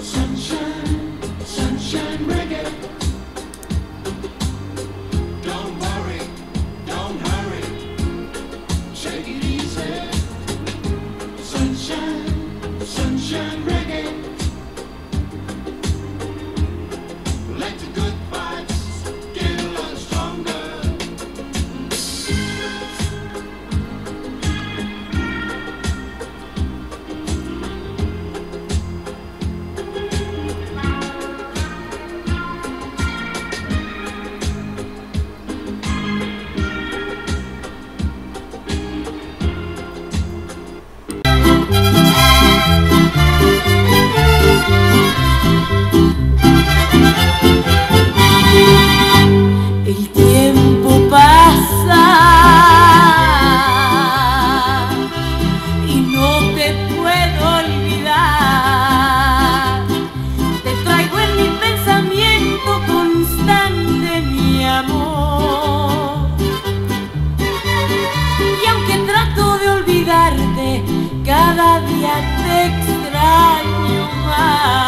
Sunshine, te extraño más.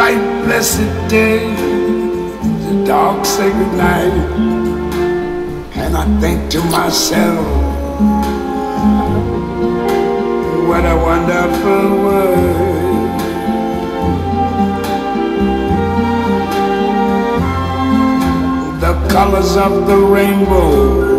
bright blessed day, the dark sacred night, and I think to myself, what a wonderful world. The colors of the rainbow